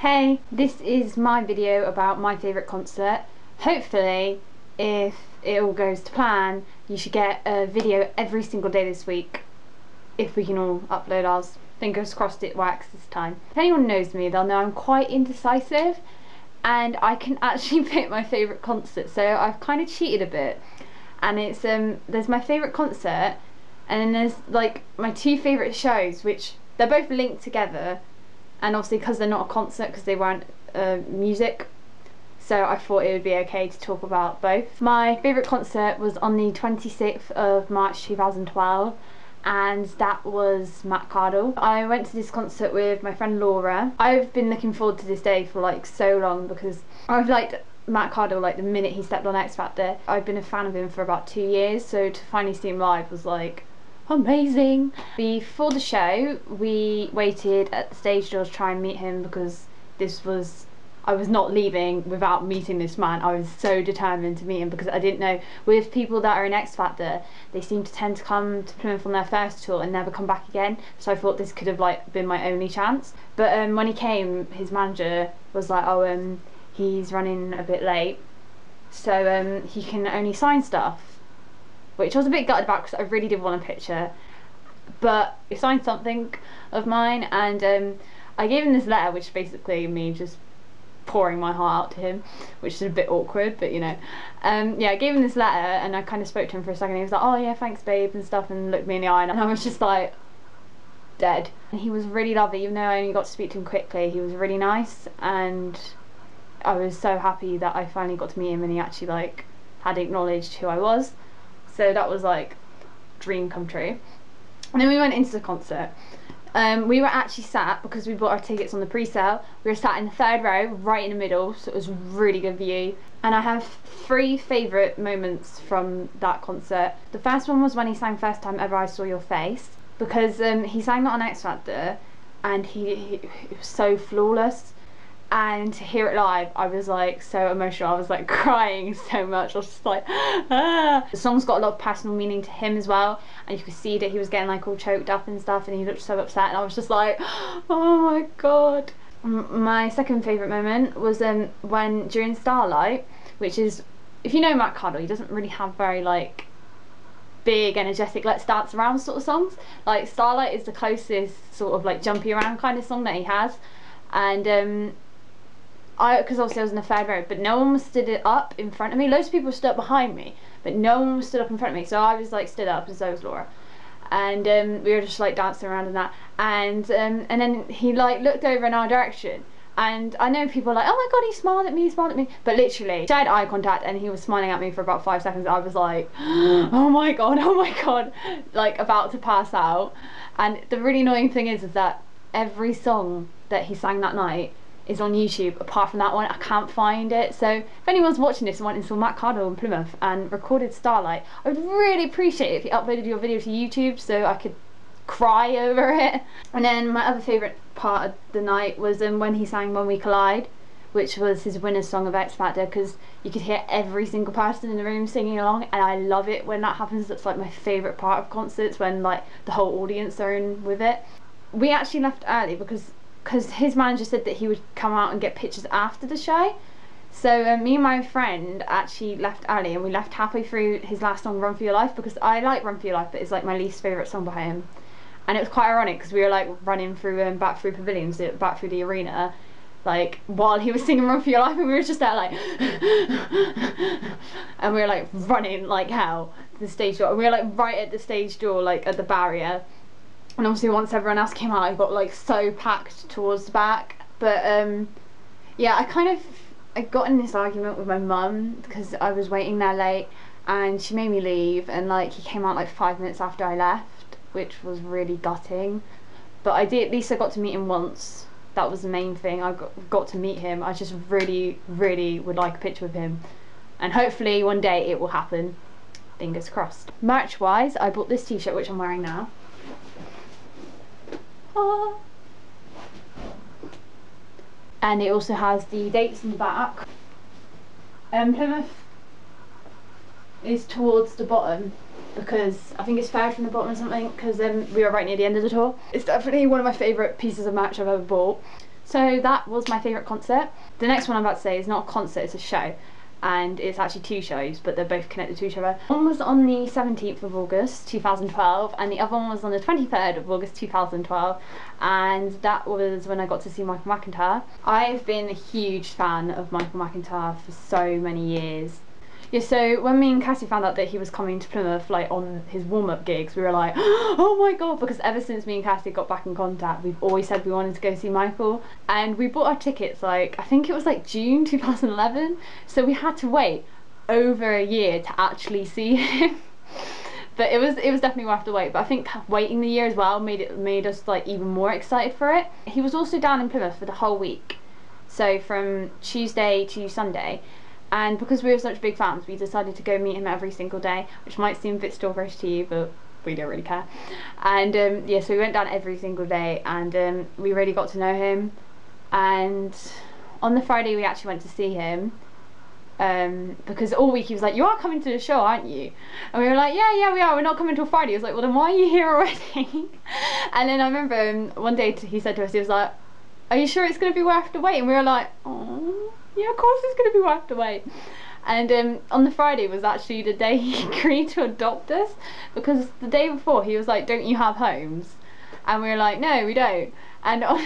Hey, this is my video about my favourite concert. Hopefully, if it all goes to plan, you should get a video every single day this week. If we can all upload ours. Fingers crossed it works this time. If anyone knows me, they'll know I'm quite indecisive and I can actually pick my favourite concert. So I've kind of cheated a bit. And it's um there's my favourite concert and then there's like my two favourite shows which they're both linked together and obviously because they're not a concert because they weren't uh, music so I thought it would be okay to talk about both. My favourite concert was on the 26th of March 2012 and that was Matt Cardle. I went to this concert with my friend Laura. I've been looking forward to this day for like so long because I've liked Matt Cardle like the minute he stepped on X Factor. I've been a fan of him for about two years so to finally see him live was like amazing. Before the show, we waited at the stage door to try and meet him because this was I was not leaving without meeting this man. I was so determined to meet him because I didn't know with people that are in X Factor, they seem to tend to come to Plymouth on their first tour and never come back again. So I thought this could have like been my only chance. But um, when he came, his manager was like, "Oh, um, he's running a bit late, so um, he can only sign stuff." Which I was a bit gutted about because I really did want a picture. But he signed something of mine, and um, I gave him this letter, which is basically me just pouring my heart out to him, which is a bit awkward, but you know. Um, yeah, I gave him this letter, and I kind of spoke to him for a second. He was like, "Oh yeah, thanks, babe," and stuff, and looked me in the eye, and I was just like, dead. And he was really lovely, even though I only got to speak to him quickly. He was really nice, and I was so happy that I finally got to meet him, and he actually like had acknowledged who I was. So that was like dream come true. And then we went into the concert. Um, we were actually sat because we bought our tickets on the pre-sale. We were sat in the third row, right in the middle, so it was really good view. And I have three favourite moments from that concert. The first one was when he sang "First Time Ever I Saw Your Face" because um, he sang that on X Factor, and he, he, he was so flawless and to hear it live I was like so emotional. I was like crying so much. I was just like ah. the song's got a lot of personal meaning to him as well and you could see that he was getting like all choked up and stuff and he looked so upset and I was just like oh my god. My second favourite moment was um, when during Starlight which is if you know Matt Cardle he doesn't really have very like big energetic let's dance around sort of songs. Like Starlight is the closest sort of like jumpy around kind of song that he has and um, I because obviously I was in the third row, but no one stood up in front of me. Loads of people stood up behind me, but no one stood up in front of me. So I was like stood up, and so was Laura, and um, we were just like dancing around and that. And um, and then he like looked over in our direction. And I know people are like, oh my god, he smiled at me, he smiled at me. But literally, shared eye contact and he was smiling at me for about five seconds. I was like, oh my god, oh my god, like about to pass out. And the really annoying thing is, is that every song that he sang that night is on YouTube. Apart from that one, I can't find it. So if anyone's watching this and went and saw Matt Cardle in Plymouth and recorded Starlight, I would really appreciate it if you uploaded your video to YouTube so I could cry over it. And then my other favourite part of the night was um, when he sang When We Collide which was his winner's song of X Factor because you could hear every single person in the room singing along and I love it when that happens that's like my favourite part of concerts when like the whole audience are in with it. We actually left early because because his manager said that he would come out and get pictures after the show. So uh, me and my friend actually left early and we left halfway through his last song Run For Your Life because I like Run For Your Life but it's like my least favourite song by him. And it was quite ironic because we were like running through um, back through pavilions, uh, back through the arena like while he was singing Run For Your Life and we were just there like and we were like running like hell to the stage door and we were like right at the stage door like at the barrier and obviously once everyone else came out I got like so packed towards the back. But um yeah I kind of I got in this argument with my mum because I was waiting there late and she made me leave and like he came out like five minutes after I left which was really gutting. But I did at least I got to meet him once. That was the main thing. I got, got to meet him. I just really really would like a picture with him. And hopefully one day it will happen. Fingers crossed. Merch wise I bought this t-shirt which I'm wearing now and it also has the dates in the back. Um, Plymouth is towards the bottom because I think it's fair from the bottom or something because um, we are right near the end of the tour. It's definitely one of my favourite pieces of merch I've ever bought. So that was my favourite concert. The next one I'm about to say is not a concert, it's a show and it's actually two shows but they're both connected to each other. One was on the 17th of August 2012 and the other one was on the 23rd of August 2012 and that was when I got to see Michael McIntyre. I've been a huge fan of Michael McIntyre for so many years yeah, so when me and Cassie found out that he was coming to Plymouth, like on his warm-up gigs, we were like, oh my god, because ever since me and Cassie got back in contact, we've always said we wanted to go see Michael, and we bought our tickets like, I think it was like June 2011, so we had to wait over a year to actually see him. but it was it was definitely worth the wait. But I think waiting the year as well made it made us like even more excited for it. He was also down in Plymouth for the whole week, so from Tuesday to Sunday, and because we were such big fans we decided to go meet him every single day which might seem a bit stalkerish to you but we don't really care and um, yeah so we went down every single day and um, we really got to know him and on the Friday we actually went to see him um, because all week he was like, you are coming to the show, aren't you? And we were like, yeah, yeah, we are. We're not coming till Friday. He was like, well, then why are you here already? and then I remember um, one day he said to us, he was like, are you sure it's going to be worth the wait? And we were like, oh yeah, of course it's going to be wiped away. And um, on the Friday was actually the day he agreed to adopt us because the day before he was like, don't you have homes? And we were like, no, we don't. And on,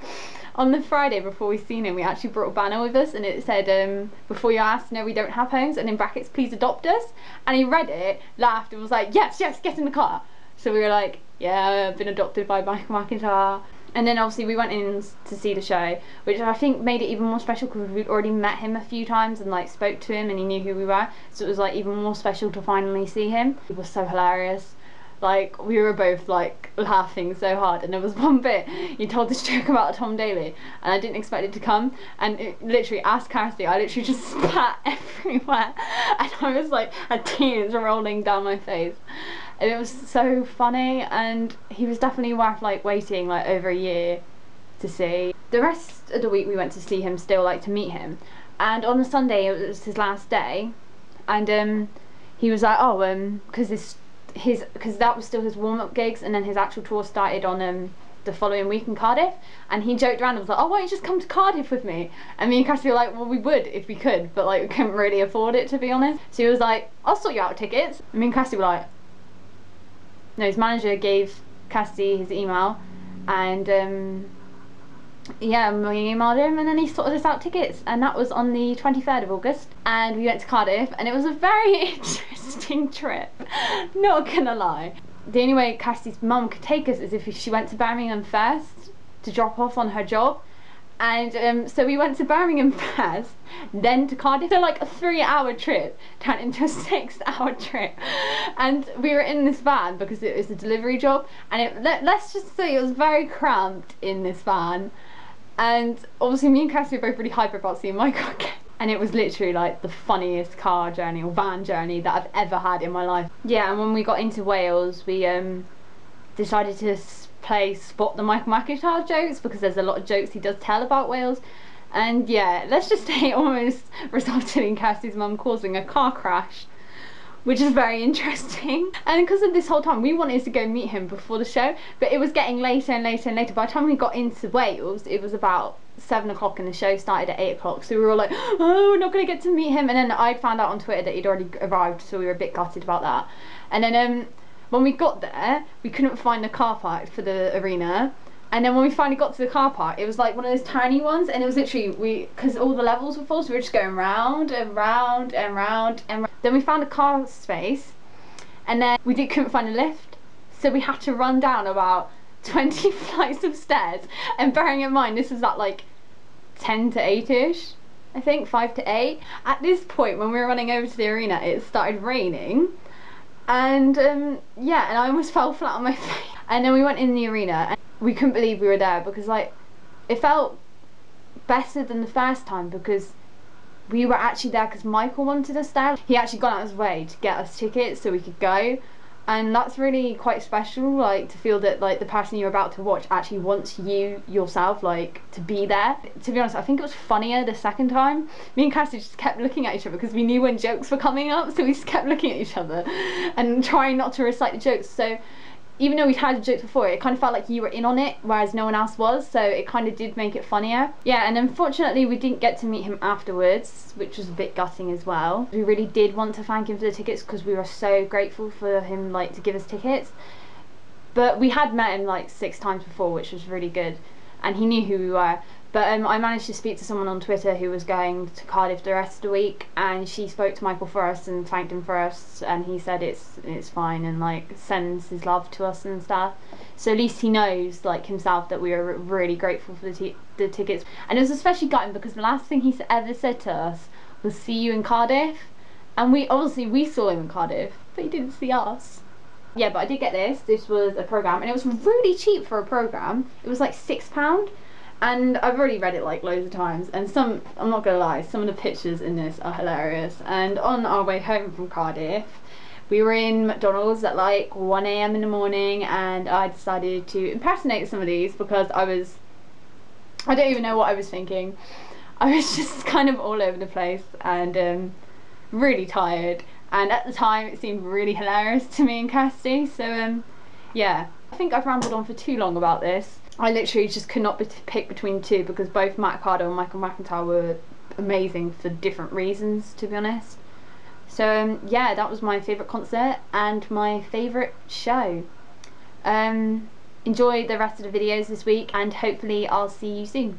on the Friday before we seen him, we actually brought a banner with us and it said, um, before you ask, no, we don't have homes, and in brackets, please adopt us. And he read it, laughed, and was like, yes, yes, get in the car. So we were like, yeah, I've been adopted by Michael McIntyre and then obviously we went in to see the show which I think made it even more special because we'd already met him a few times and like spoke to him and he knew who we were. So it was like even more special to finally see him. He was so hilarious. Like we were both like laughing so hard and there was one bit he told this joke about Tom Daley, and I didn't expect it to come and it literally asked Kirsty I literally just spat everywhere and I was like had tears rolling down my face and it was so funny and he was definitely worth like waiting like over a year to see. The rest of the week we went to see him still like to meet him. And on the Sunday it was his last day and um he was like oh um because this his because that was still his warm-up gigs and then his actual tour started on um the following week in Cardiff. And he joked around and was like oh why don't you just come to Cardiff with me? And me and Cassie were like well we would if we could but like we couldn't really afford it to be honest. So he was like I'll sort you out tickets. And me and Cassie were like no, his manager gave Cassie his email, and um, yeah, we emailed him, and then he sorted us out tickets, and that was on the 23rd of August, and we went to Cardiff, and it was a very interesting trip, not gonna lie. The only way Cassie's mum could take us is if she went to Birmingham first to drop off on her job, and um, so we went to Birmingham first, then to Cardiff. So like a three hour trip turned into a six hour trip. And we were in this van because it was a delivery job. And it, let, us just say it was very cramped in this van. And obviously me and Cassie were both really hyper about seeing Michael again. And it was literally like the funniest car journey or van journey that I've ever had in my life. Yeah, and when we got into Wales, we um, decided to play spot the Michael McIntyre jokes because there's a lot of jokes he does tell about Wales. And yeah, let's just say it almost resulted in Cassie's mum causing a car crash which is very interesting. And because of this whole time, we wanted to go meet him before the show, but it was getting later and later and later. By the time we got into Wales, it was about seven o'clock and the show started at eight o'clock. So we were all like, oh, we're not going to get to meet him. And then I found out on Twitter that he'd already arrived, so we were a bit gutted about that. And then um, when we got there, we couldn't find the car park for the arena. And then when we finally got to the car park, it was like one of those tiny ones, and it was literally we because all the levels were full, so we were just going round and round and round and round. then we found a car space, and then we did, couldn't find a lift, so we had to run down about 20 flights of stairs. And bearing in mind, this is at like 10 to 8 ish, I think 5 to 8. At this point, when we were running over to the arena, it started raining and um, yeah and I almost fell flat on my face. And then we went in the arena and we couldn't believe we were there because like it felt better than the first time because we were actually there because Michael wanted us there. He actually got out of his way to get us tickets so we could go and that's really quite special like to feel that like the person you're about to watch actually wants you yourself like to be there. To be honest I think it was funnier the second time. Me and Cassie just kept looking at each other because we knew when jokes were coming up so we just kept looking at each other and trying not to recite the jokes. So even though we'd had jokes before, it kind of felt like you were in on it, whereas no one else was, so it kind of did make it funnier. Yeah, and unfortunately we didn't get to meet him afterwards, which was a bit gutting as well. We really did want to thank him for the tickets because we were so grateful for him like to give us tickets. But we had met him like six times before, which was really good, and he knew who we were. But um, I managed to speak to someone on Twitter who was going to Cardiff the rest of the week, and she spoke to Michael for us and thanked him for us, and he said it's it's fine and like sends his love to us and stuff. So at least he knows like himself that we are really grateful for the t- the tickets, and it was especially gutting because the last thing he ever said to us was "See you in Cardiff," and we obviously we saw him in Cardiff, but he didn't see us. Yeah, but I did get this. This was a program, and it was really cheap for a program. It was like six pound and I've already read it like loads of times. And some I'm not gonna lie some of the pictures in this are hilarious. And on our way home from Cardiff we were in McDonald's at like 1am in the morning and I decided to impersonate some of these because I was I don't even know what I was thinking. I was just kind of all over the place and um, really tired. And at the time it seemed really hilarious to me and Kirsty. So um, yeah I think I've rambled on for too long about this I literally just could not pick between two because both Matt Cardle and Michael McIntyre were amazing for different reasons, to be honest. So um, yeah, that was my favourite concert and my favourite show. Um, enjoy the rest of the videos this week and hopefully I'll see you soon.